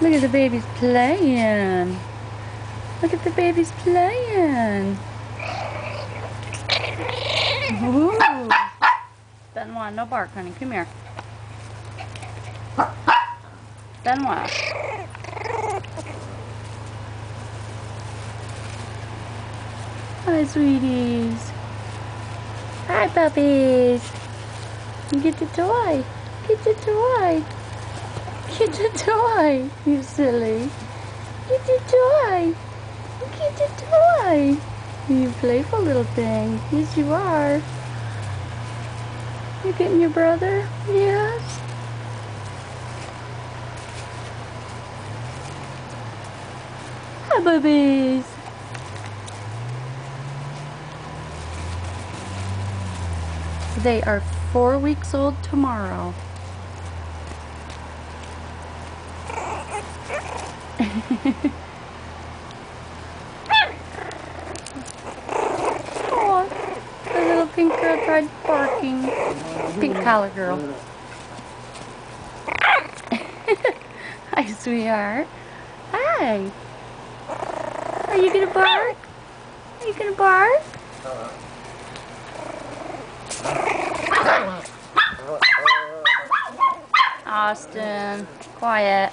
Look at the babies playing. Look at the babies playing. Ooh. Benoit, no bark, honey. Come here. Benoit. Hi, sweeties. Hi, puppies. You get the toy. Get the toy. The toy, you silly. The toy. The toy. You playful little thing. Yes, you are. You getting your brother? Yes. Hi, boobies. They are four weeks old tomorrow. Oh, the little pink girl tried barking. Pink collar girl. Hi, sweetheart. Hi. Are you gonna bark? Are you gonna bark? Austin, quiet.